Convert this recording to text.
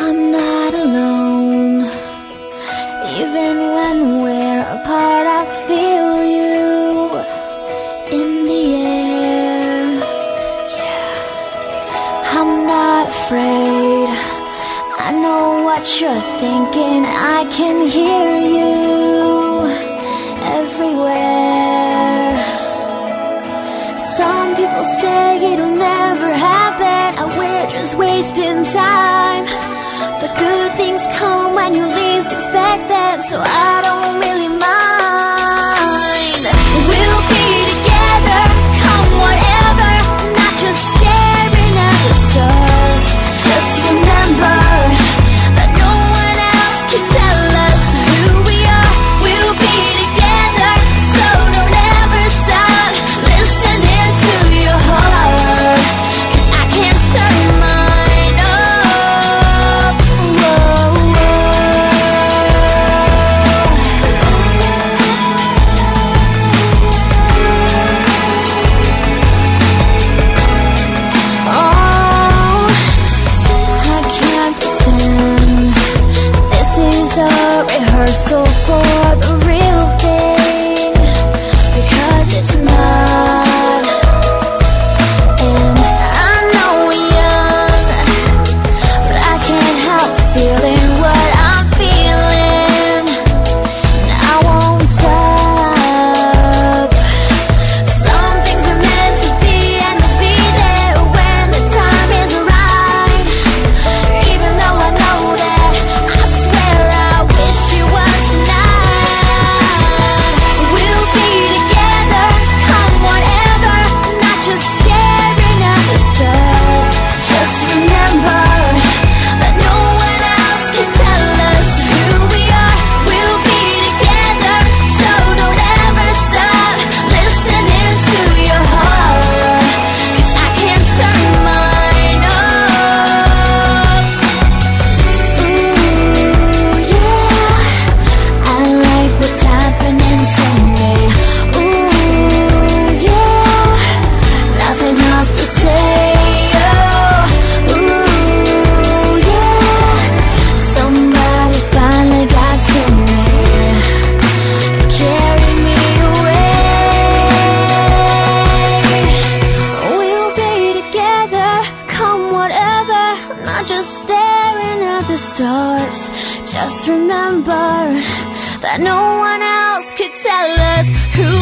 I'm not alone. Even when we're apart I feel you In the air. Yeah. I'm not afraid. I know what you're thinking. I can hear you Everywhere. Some people say it'll never happen. And we're just wasting time. So I is a rehearsal for the real thing Because it's not. And I know we're young But I can't help feeling stars. Just remember that no one else could tell us who.